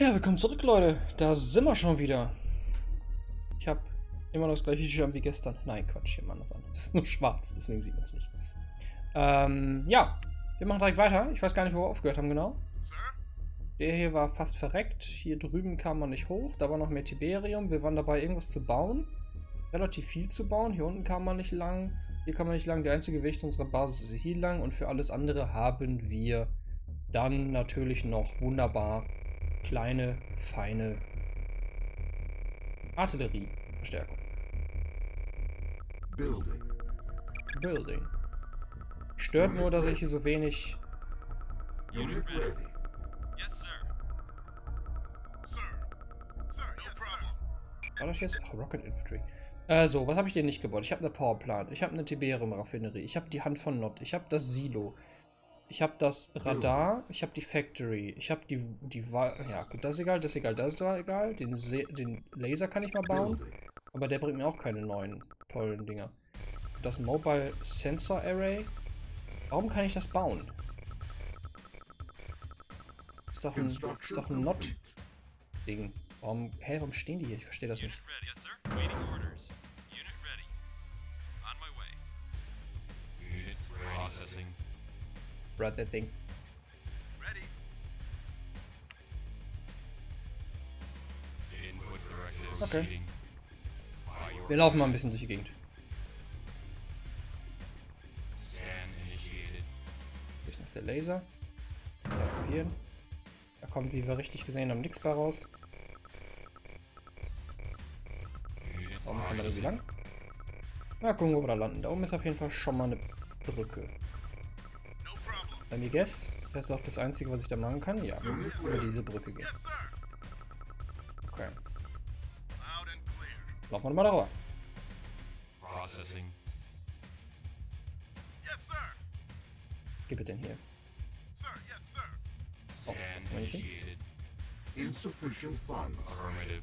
Ja, willkommen zurück, Leute. Da sind wir schon wieder. Ich habe immer das gleiche Jump wie gestern. Nein, Quatsch, hier das an. Es ist nur schwarz, deswegen sieht man es nicht. Ähm, ja. Wir machen direkt weiter. Ich weiß gar nicht, wo wir aufgehört haben, genau. Der hier war fast verreckt. Hier drüben kam man nicht hoch. Da war noch mehr Tiberium. Wir waren dabei, irgendwas zu bauen. Relativ viel zu bauen. Hier unten kam man nicht lang. Hier kann man nicht lang. Der einzige Weg unserer Basis ist hier lang. Und für alles andere haben wir dann natürlich noch wunderbar kleine, feine Artillerieverstärkung. Building. Building. Stört nur, dass ich hier so wenig... Unit ready. Yes, sir. Sir. Sir, no problem. War das jetzt? Ach, Rocket Infantry. Äh, so, was habe ich denn nicht gebaut? Ich habe eine Powerplant, ich habe eine Tiberium-Raffinerie, ich habe die Hand von Nott, ich habe das Silo, ich habe das Radar, ich habe die Factory, ich habe die, die, ja gut, das ist egal, das ist egal, das ist egal, den, den Laser kann ich mal bauen, aber der bringt mir auch keine neuen tollen Dinger. Das Mobile Sensor Array, warum kann ich das bauen? Ist doch ein, ist doch ein. Not-Ding. Warum, hä, warum stehen die hier? Ich verstehe das nicht. ready. Yes, Right that thing. Ready. Okay. Wir laufen mal ein bisschen durch die Gegend. Hier ist noch der Laser. Ja. Da kommt, wie wir richtig gesehen haben, nichts bei raus. Warum kann man irgendwie processing. lang? Mal gucken, wo wir da landen. Da oben ist auf jeden Fall schon mal eine Brücke. Let me guess. Das ist auch das Einzige, was ich da machen kann. Ja, über diese Brücke gehen. Yes, sir. Okay. Laufen wir mal darüber. Processing. Yes, sir. Gib es denn hier? Sir, yes, sir. Oh. Insufficient funds.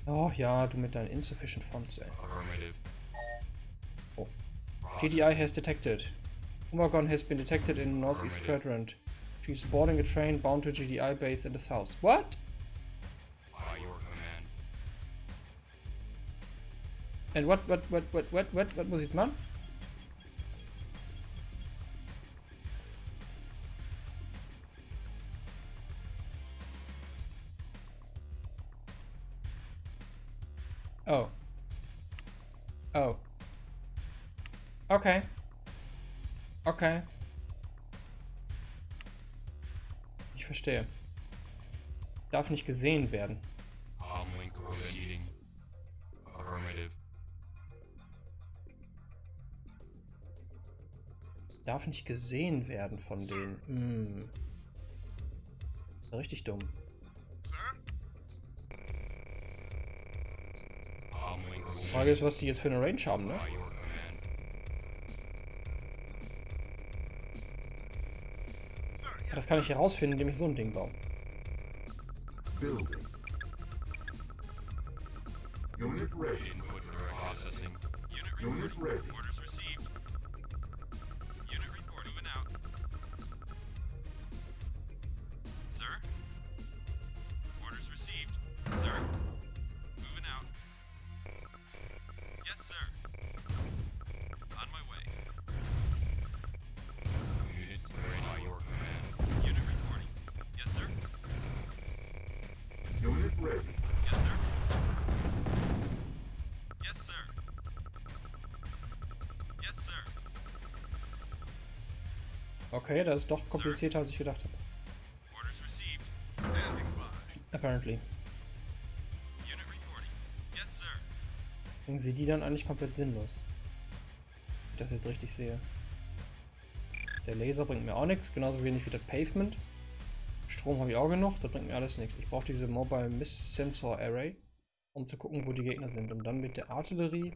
Oh ja, du mit deinen insufficient fonts, ey. Affirmative. Oh. GDI has detected. Umagon has been detected in northeast quadrant. She's boarding a train bound to GDI base in the south. What? And what, what, what, what, what, what, what muss ich jetzt? Oh. Oh. Okay. Okay. Ich verstehe. Darf nicht gesehen werden. Darf nicht gesehen werden von denen. Hm. Richtig dumm. Die. Frage ist, was die jetzt für eine Range haben, ne? Das kann ich herausfinden, indem ich so ein Ding baue. Building. Okay, das ist doch komplizierter, als ich gedacht habe. Apparently. Bringen sie die dann eigentlich komplett sinnlos. Wenn ich das jetzt richtig sehe. Der Laser bringt mir auch nichts, genauso wenig wie das Pavement. Strom habe ich auch genug, das bringt mir alles nichts. Ich brauche diese Mobile Mist Sensor Array, um zu gucken, wo die Gegner sind. Und dann mit der Artillerie.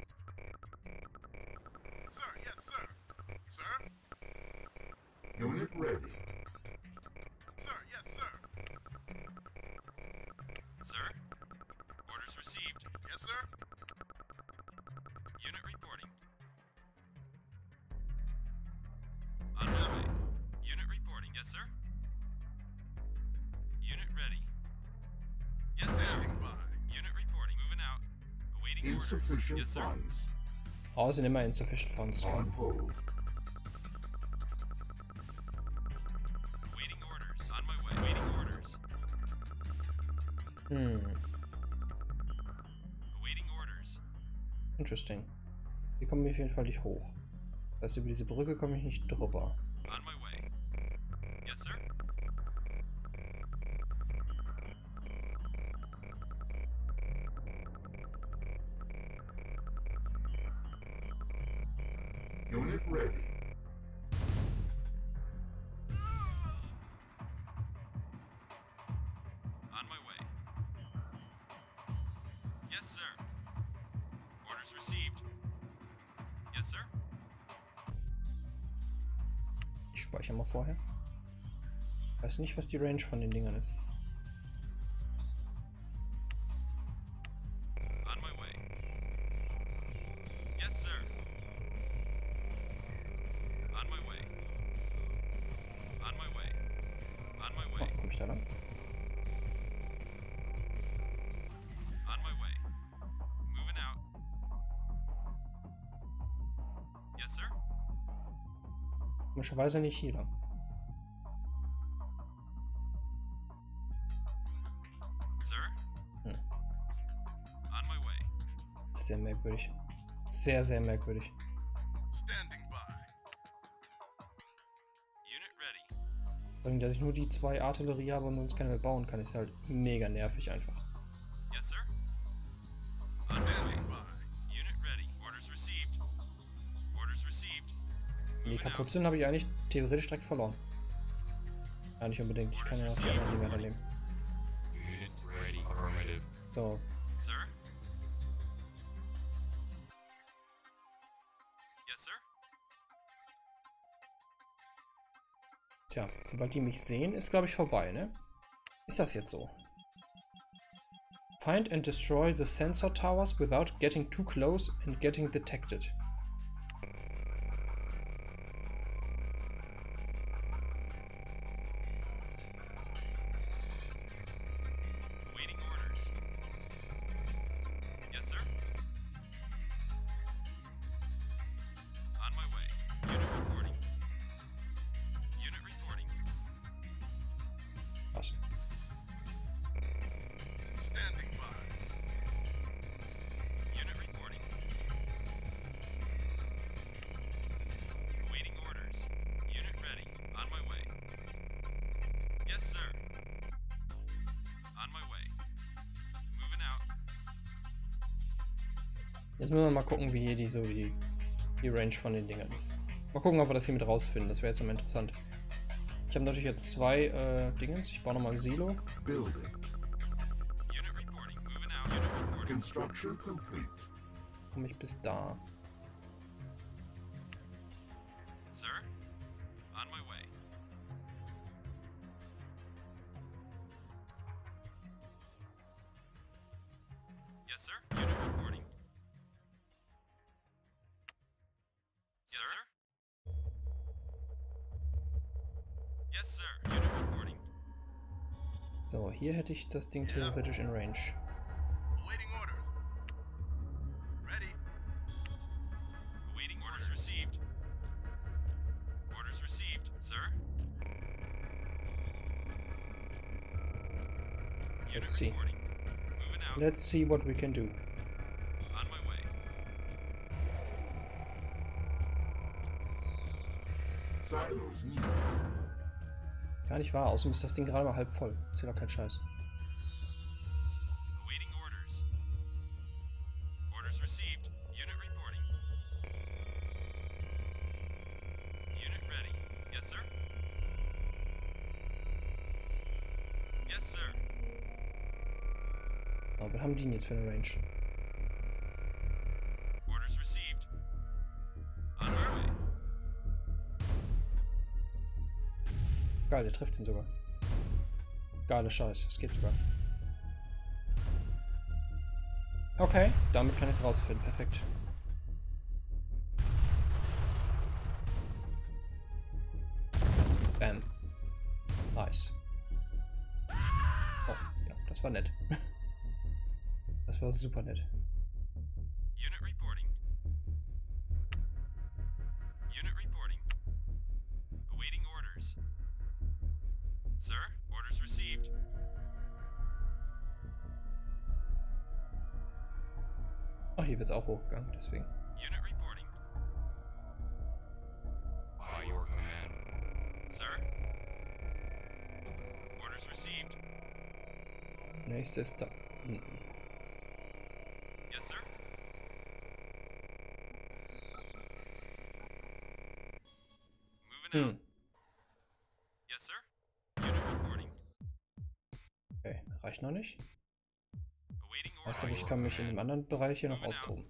Unit ready. Sir, yes, sir. Sir? Orders received. Yes, sir. Unit reporting. On my way. Unit reporting. Yes, sir. Unit ready. Yes, sir. By. Unit reporting. Moving out. Awaiting insufficient orders. Yes, sir. funds. Oh, sind immer insufficient funds. On hold. Interesting. Hier kommen wir auf jeden Fall nicht hoch. Das heißt, über diese Brücke komme ich nicht drüber. Ich vorher. Weiß nicht, was die Range von den Dingern ist. Komischerweise nicht. Sir? Hm. Sehr merkwürdig. Sehr, sehr merkwürdig. Standing by. Unit ready. Vor allem, dass ich nur die zwei Artillerie habe und sonst keine mehr bauen kann, ist halt mega nervig einfach. Die Moving kaputt sind, habe ich eigentlich theoretisch direkt verloren. Ja, nicht unbedingt. Ich kann ja noch die anderen Dinger. Affirmative. So, Sir? Yes, sir. tja, sobald die mich sehen, ist glaube ich vorbei, ne? Ist das jetzt so? Find and destroy the sensor towers without getting too close and getting detected. Jetzt müssen wir mal gucken, wie hier die, so die, die Range von den Dingern ist. Mal gucken, ob wir das hier mit rausfinden. Das wäre jetzt mal interessant. Ich habe natürlich jetzt zwei äh, Dingens. Ich baue nochmal ein Silo. Building. Unit reporting. Moving out. Unit reporting. Construction complete. Komme ich bis da. Sir? On my way. Yes, sir. So, hier hätte ich das Ding theoretisch in Range. Awaiting orders. Ready. Awaiting orders received. Orders received, sir. Unit Let's see. reporting. Moving out. Let's see what we can do. On my way. Silos needed. Nicht wahr, außerdem ist das Ding gerade mal halb voll. Ist ja doch kein Scheiß. Aber was haben die denn jetzt für eine Range? Geil, der trifft ihn sogar. Geile Scheiß, das geht sogar. Okay, damit kann ich es rausfinden. Perfekt. Bam. Nice. Oh, ja, das war nett. Das war super nett. Nächste ist da. unten. Yes, sir. Moving out. Hm. Yes, sir. Unit reporting. Okay, reicht noch nicht. Ich kann mich in dem anderen Bereich hier noch austoben.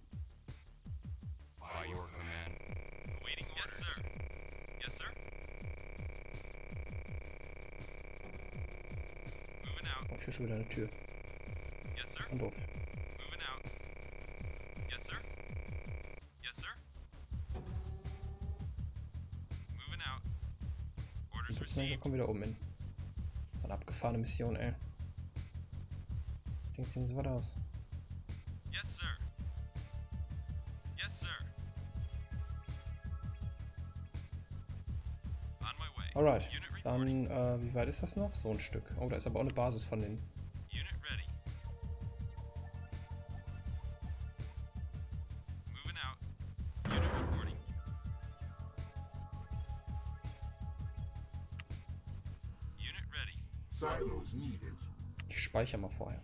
Schon wieder eine Tür. Yes, sir. Und doof. Moving out. Yes, sir. Yes, sir. Moving out. Orders jetzt wir received. kommen wieder oben hin. Das ist eine abgefahrene Mission, ey. Denkt sehen Sie was aus. Yes, sir. Yes, sir. On my way. Alright, Unit. Dann, äh, wie weit ist das noch? So ein Stück. Oh, da ist aber auch eine Basis von den. Unit ready. Moving out. Unit reporting. Unit ready. Silos needed. Ich speichere mal vorher.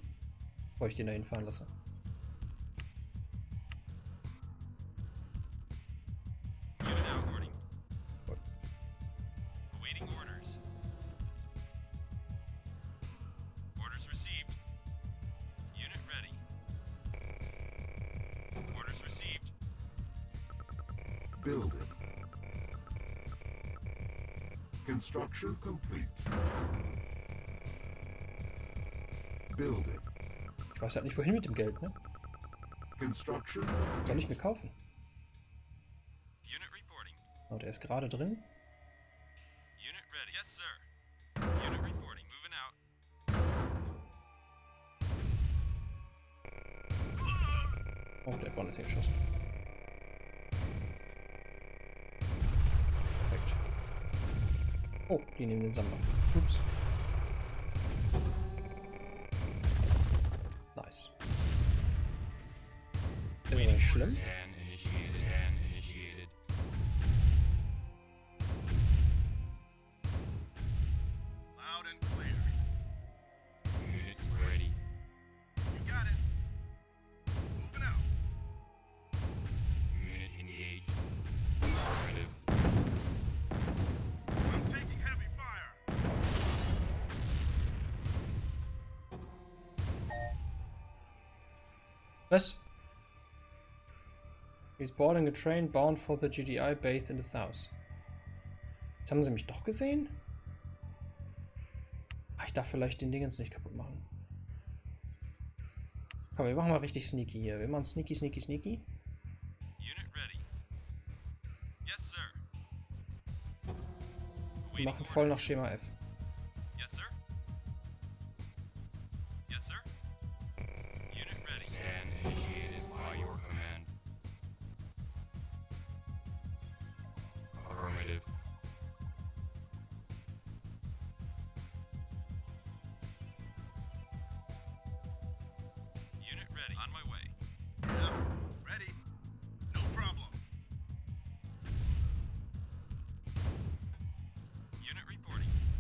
Bevor ich den da hinfahren lasse. Construction complete. Building. Ich weiß halt nicht, wohin mit dem Geld, ne? Construction Soll ich mir kaufen? Unit reporting. Oh, der ist gerade drin. Unit ready. Yes, sir. Unit reporting. Moving out. Oh, der hat woanders hingeschossen. Perfekt. Oh, die nehmen den Sammler. Ups. Nice. Ist nicht schlimm? Was? He's boarding a train bound for the GDI base in the south. Jetzt haben sie mich doch gesehen? Ah, ich darf vielleicht den Dingens nicht kaputt machen. Komm, wir machen mal richtig sneaky hier. Wir machen sneaky, sneaky, sneaky. Unit ready. Yes, sir. Wir machen voll nach Schema F.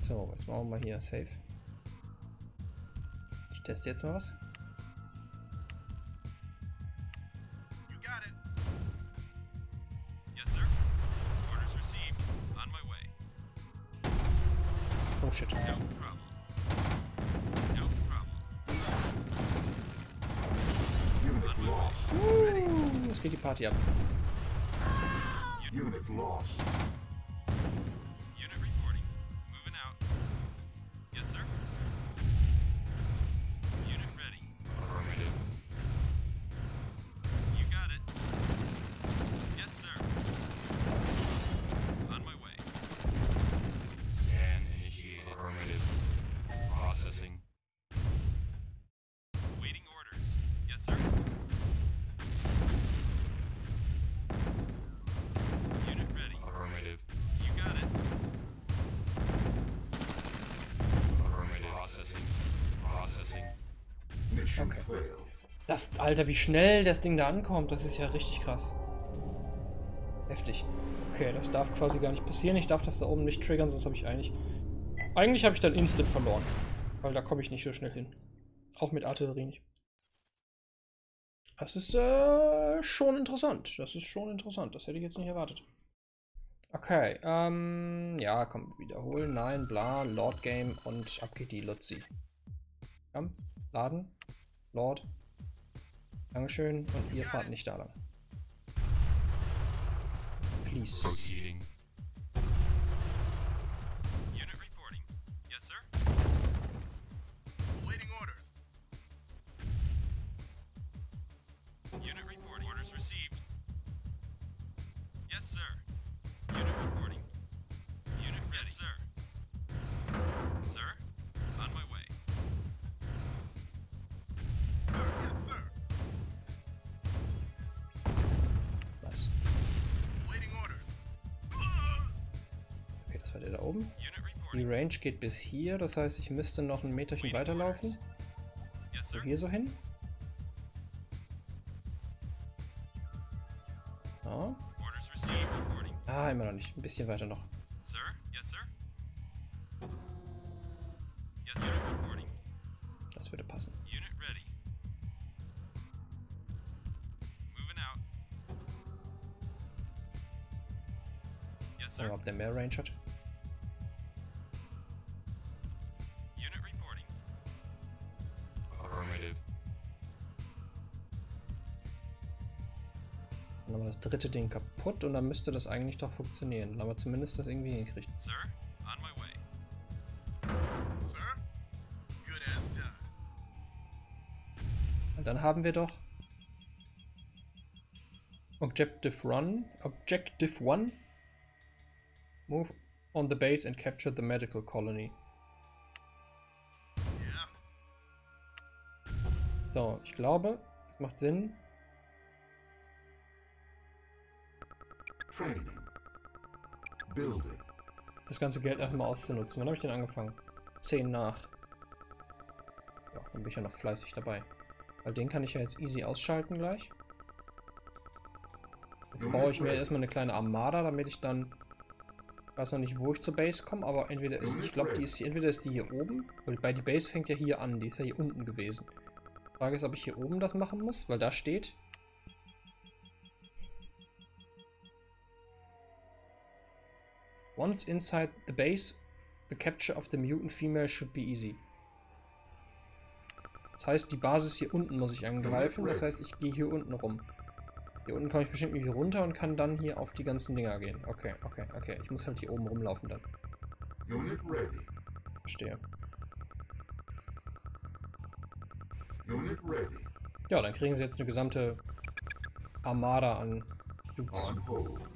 So, jetzt machen wir mal hier Safe. Ich teste jetzt mal was. Oh shit. No problem. No problem. Unit lost. Uh, jetzt geht die Party ab. Unit lost. Okay. Das, Alter, wie schnell das Ding da ankommt, das ist ja richtig krass. Heftig. Okay, das darf quasi gar nicht passieren. Ich darf das da oben nicht triggern, sonst habe ich eigentlich... Eigentlich habe ich dann instant verloren. Weil da komme ich nicht so schnell hin. Auch mit Artillerie nicht. Das ist äh, schon interessant. Das ist schon interessant. Das hätte ich jetzt nicht erwartet. Okay, ähm, ja, komm, wiederholen, nein, bla, Lord Game und ab geht die Luzi. Komm, laden, Lord. Dankeschön und ihr fahrt nicht da lang. Please. War der da oben. Die. Range geht bis hier, das heißt, ich müsste noch ein Meterchen weiterlaufen. So hier so hin. Ja. Ah, immer noch nicht. Ein bisschen weiter noch. Das würde passen. Mal, ob der mehr Range hat. Wir das dritte Ding kaputt und dann müsste das eigentlich doch funktionieren. Dann haben wir zumindest das irgendwie hinkriegt. Sir, on my way. Sir? Good as done. Und dann haben wir doch Objective Run. Objective One. Move on the base and capture the medical colony. So, ich glaube, es macht Sinn. Das ganze Geld einfach mal auszunutzen. Wann habe ich denn angefangen? 10 nach. Ja, dann bin ich ja noch fleißig dabei. Weil den kann ich ja jetzt easy ausschalten gleich. Jetzt baue ich mir erstmal eine kleine Armada, damit ich dann... Ich weiß noch nicht, wo ich zur Base komme, aber entweder ist... Ich glaube, die ist entweder ist die hier oben, weil bei die Base fängt ja hier an, die ist ja hier unten gewesen. Die Frage ist, ob ich hier oben das machen muss, weil da steht... Once inside the base, the capture of the mutant female should be easy. Das heißt, die Basis hier unten muss ich angreifen. Das heißt, ich gehe hier unten rum. Hier unten komme ich bestimmt irgendwie runter und kann dann hier auf die ganzen Dinger gehen. Okay, okay, okay. Ich muss halt hier oben rumlaufen dann. Unit ready. Verstehe. Unit ready. Ja, dann kriegen sie jetzt eine gesamte Armada an Dudes. On hold.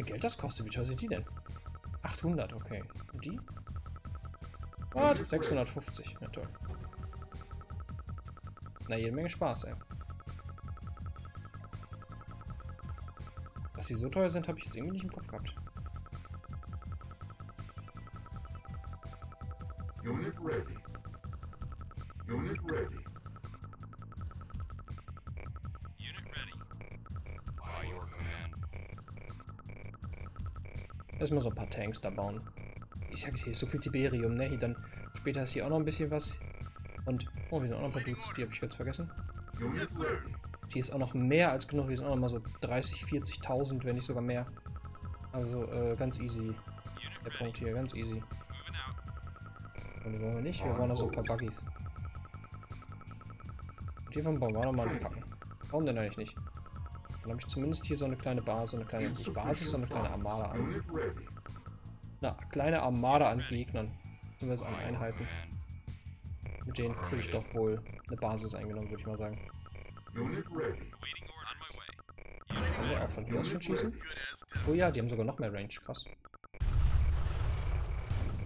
Viel Geld das kostet? Wie teuer sind die denn? 800, okay. Und die? Was? 650. Na toll. Na, jede Menge Spaß, ey. Dass sie so teuer sind, habe ich jetzt irgendwie nicht im Kopf gehabt. Unit ready. Erstmal so ein paar Tanks da bauen. Ich sag, hier ist so viel Tiberium, ne? Hier dann später ist hier auch noch ein bisschen was. Und, oh, hier sind auch noch ein paar Dudes, die habe ich jetzt vergessen. Hier ist auch noch mehr als genug. Hier sind auch noch mal so 30, 40.000, wenn nicht sogar mehr. Also, äh, ganz easy. Der. Punkt hier, ganz easy. Und die wollen wir nicht, wir wollen noch so ein paar Buggies. Und hiervon bauen wir noch mal ein Packen. Warum denn eigentlich nicht? Dann habe ich zumindest hier so eine kleine Basis, so eine kleine Basis, sondern eine kleine Armada an. Unit ready. Eine kleine Armada an Gegnern. Beziehungsweise an Einheiten. Mit denen kriege ich doch wohl eine Basis eingenommen, würde ich mal sagen. Können wir auch von hier aus schon schießen? Oh ja, die haben sogar noch mehr Range, krass.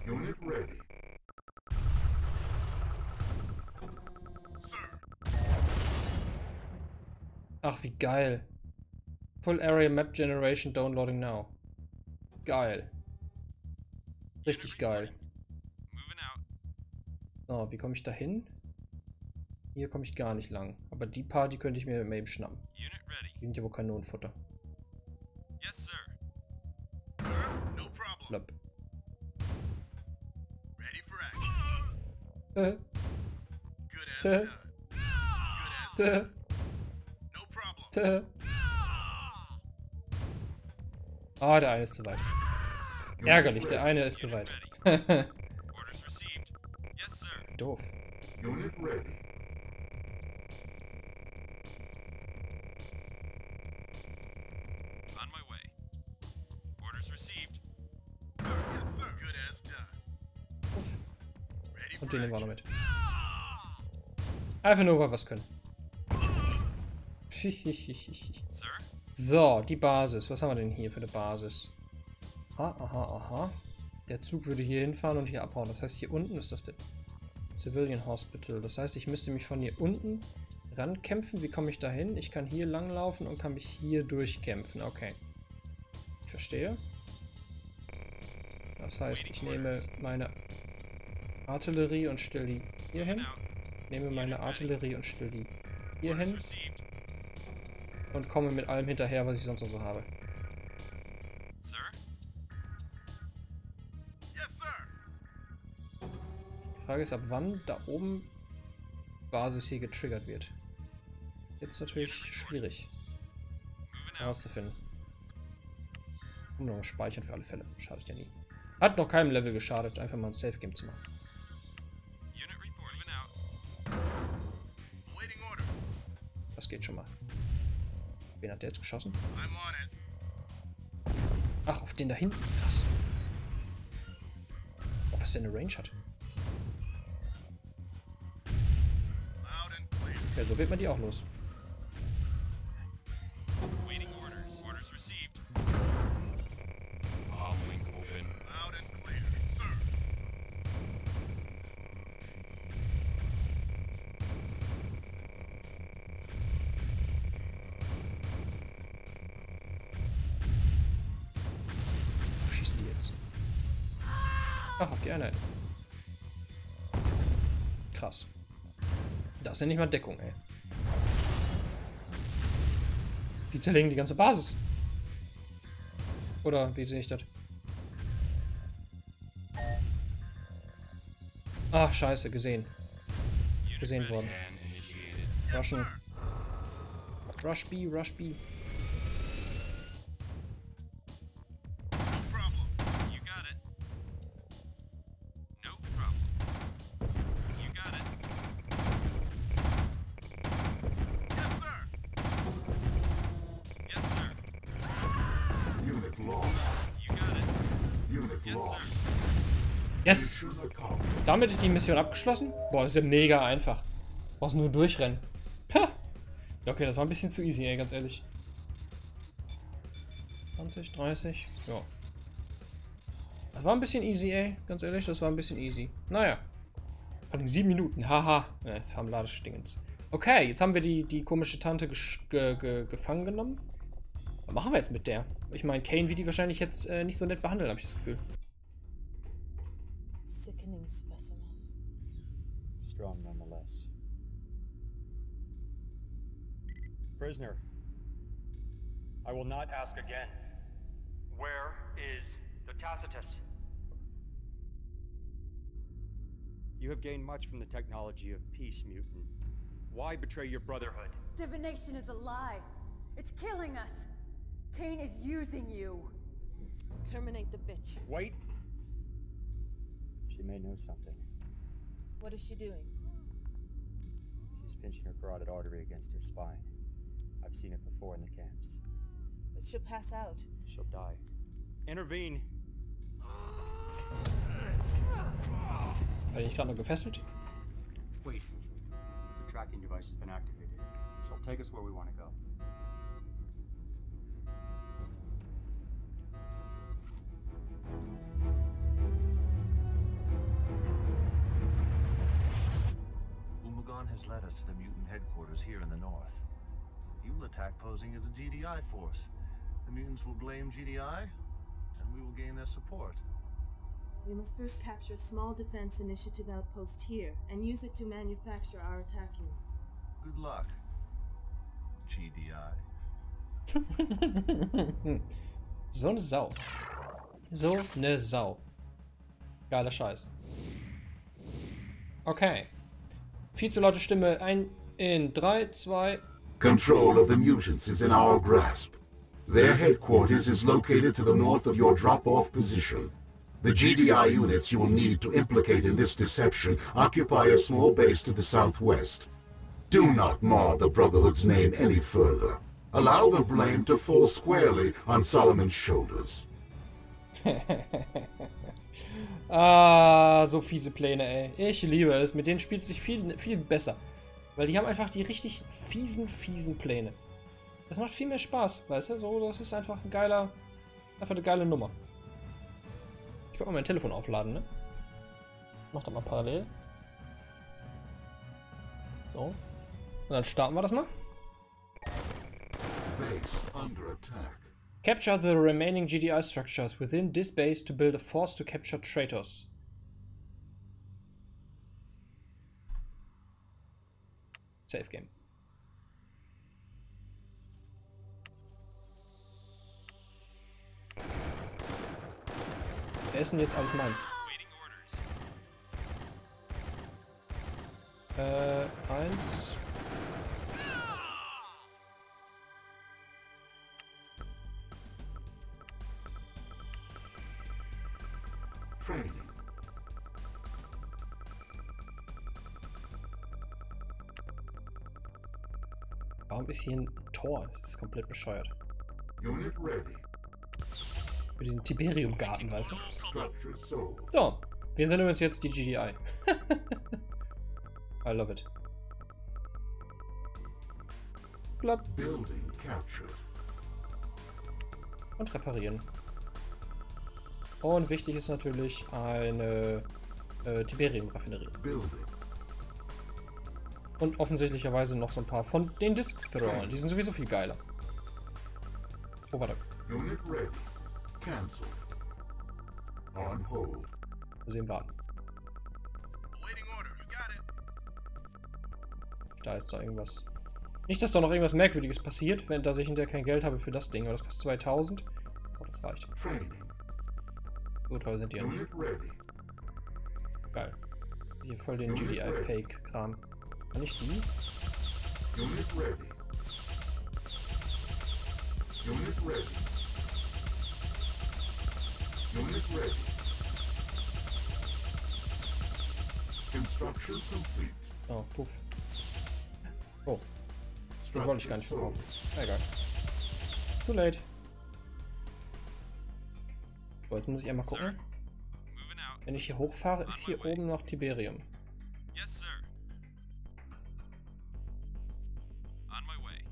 Unit ready. Sir. Ach, wie geil. Full Area Map Generation Downloading Now. Geil. Richtig geil. So, wie komme ich da hin? Hier komme ich gar nicht lang. Aber die paar, die könnte ich mir eben schnappen. Die sind ja wohl Kanonenfutter. Yes, sir. Sir, no problem. Ready for action. Äh, Good as done. Good as tö, No problem. Ah, der eine ist zu weit. Ärgerlich, der eine ist zu weit. Orders received. Yes, sir. Doof. Unit ready. On my way. Orders received. Sir, yes, sir. Good as done. Uff. Ready Und den nehmen wir noch mit. Einfach nur, weil wir was können. Sir? So, die Basis. Was haben wir denn hier für eine Basis? Aha, aha, aha. Der Zug würde hier hinfahren und hier abhauen. Das heißt, hier unten ist das der Civilian Hospital. Das heißt, ich müsste mich von hier unten rankämpfen. Wie komme ich da hin? Ich kann hier langlaufen und kann mich hier durchkämpfen. Okay. Ich verstehe. Das heißt, ich nehme meine Artillerie und stelle die hier hin. Nehme meine Artillerie und stelle die hier hin. Und komme mit allem hinterher, was ich sonst noch so habe. Sir? Yes, sir. Die Frage ist, ab wann da oben Basis hier getriggert wird. Jetzt natürlich schwierig herauszufinden. Und noch speichern für alle Fälle. Schadet ja nie. Hat noch keinem Level geschadet, einfach mal ein Safe Game zu machen. Das geht schon mal. Wen hat der jetzt geschossen? Ach, auf den da hinten. Krass. Oh, was der eine Range hat. Ja, so wird man die auch los. Ach, auf die Einheit. Krass. Das ist ja nicht mal Deckung, ey. Die zerlegen die ganze Basis. Oder wie sehe ich das? Ach, scheiße, gesehen. Gesehen worden. Rushen. Rush B, Rush B. Damit ist die Mission abgeschlossen. Boah, das ist ja mega einfach. Brauchst nur durchrennen. Ha! Ja, okay, das war ein bisschen zu easy, ey, ganz ehrlich. 20, 30, ja. Das war ein bisschen easy, ey, ganz ehrlich, das war ein bisschen easy. Naja. Vor allem sieben Minuten, haha. Ja, jetzt haben Ladestingens. Okay, jetzt haben wir die, die komische Tante ge ge gefangen genommen. Was machen wir jetzt mit der? Ich meine, Kane wird die wahrscheinlich jetzt äh, nicht so nett behandeln, habe ich das Gefühl. Strong nonetheless. Prisoner, I will not ask again. Where is the Tacitus? You have gained much from the technology of peace, mutant. Why betray your brotherhood? Divination is a lie. It's killing us. Kane is using you. Terminate the bitch. Wait! She may know something. What is she doing? She's pinching her carotid artery against her spine. I've seen it before in the camps. But she'll pass out. She'll die. Intervene! War die nicht gerade noch gefesselt? Wait. The tracking device has been activated. She'll take us where we want to go. Umugon has led us to the mutant headquarters here in the north. You will attack posing as a GDI force. The mutants will blame GDI, and we will gain their support. We must first capture a small defense initiative outpost here and use it to manufacture our attack units. Good luck. GDI. so eine Sau. So eine Sau. Geiler Scheiß. Okay. Viel zu laute Stimme. Ein in 3, 2. Control of the mutants is in our grasp. Their headquarters is located to the north of your drop-off position. The GDI units you will need to implicate in this deception occupy a small base to the southwest. Do not mar the Brotherhood's name any further. Allow the blame to fall squarely on Solomon's shoulders. ah, so fiese Pläne, ey. Ich liebe es. Mit denen spielt sich viel, viel besser. Weil die haben einfach die richtig fiesen, fiesen Pläne. Das macht viel mehr Spaß, weißt du? So, das ist einfach ein geiler, einfach eine geile Nummer. Ich kann mal mein Telefon aufladen, ne? Mach das mal parallel. So. Und dann starten wir das mal. Base under attack. Capture the remaining GDI structures within this base to build a force to capture traitors. Safe Game. Wer ist denn jetzt alles meins? Äh, eins. Training. Warum ist hier ein Tor? Das ist komplett bescheuert. Unit ready. Für den Tiberium-Garten, weißt du? So, wir sind übrigens jetzt die GDI. I love it. Klapp und reparieren. Und wichtig ist natürlich eine äh, Tiberium-Raffinerie. Und offensichtlicherweise noch so ein paar von den Disk-Throwern. Die sind sowieso viel geiler. Oh, warte. Unit ready. Cancel. On hold. Muss eben warten. Da ist da irgendwas. Nicht, dass da noch irgendwas Merkwürdiges passiert, wenn dass ich hinterher kein Geld habe für das Ding. Aber das kostet 2000. Oh, das reicht. Training. So teuer sind die ready. Geil. Hier voll den GDI-Fake-Kram. Kann ich die? Unit ready. Unit ready. Unit ready. Construction complete. Oh, puff. Oh, den wollte ich gar nicht verkaufen. Egal. Too late. So, jetzt muss ich einmal gucken. Wenn ich hier hochfahre, ist hier oben noch Tiberium. Yes, sir. On my way.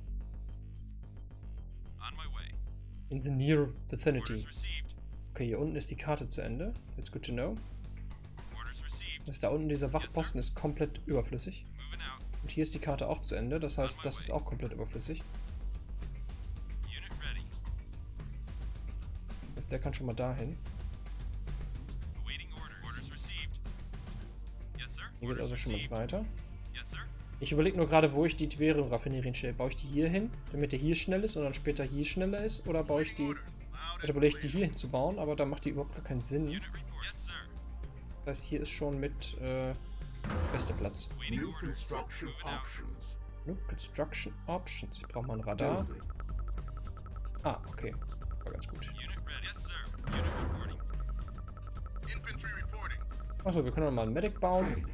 On my way. In the near vicinity. Okay, hier unten ist die Karte zu Ende. That's good to know. Das da unten, dieser Wachposten ist komplett überflüssig. Und hier ist die Karte auch zu Ende. Das heißt, das ist auch komplett überflüssig. Der kann schon mal dahin. Hier geht also schon mal weiter. Ich überlege nur gerade, wo ich die Tiberium-Raffinerien stelle. Baue ich die hier hin, damit der hier schnell ist und dann später hier schneller ist? Oder baue ich die... Ich überlege, die hier hinzubauen, aber da macht die überhaupt gar keinen Sinn. Das heißt, hier ist schon mit äh, bester Platz. New construction options. New Construction Options. Ich brauche mal ein Radar. Ah, okay. War ganz gut. Achso, wir können auch mal einen Medic bauen.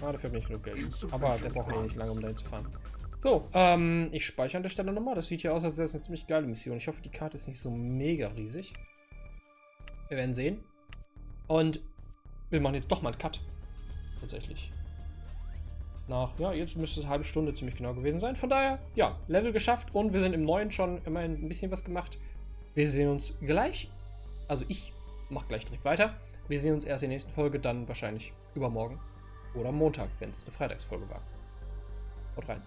Ah, dafür habe ich genug Geld. Aber der braucht ja eh nicht lange, um dahin zu fahren. So, ähm, ich speichere an der Stelle nochmal. Das sieht hier aus, als wäre es eine ziemlich geile Mission. Ich hoffe, die Karte ist nicht so mega riesig. Wir werden sehen. Und wir machen jetzt doch mal einen Cut. Tatsächlich. Nach, ja, jetzt müsste es eine halbe Stunde ziemlich genau gewesen sein. Von daher, ja, Level geschafft und wir sind im neuen schon immerhin ein bisschen was gemacht. Wir sehen uns gleich. Also ich mache gleich direkt weiter. Wir sehen uns erst in der nächsten Folge, dann wahrscheinlich übermorgen oder Montag, wenn es eine Freitagsfolge war. Haut rein.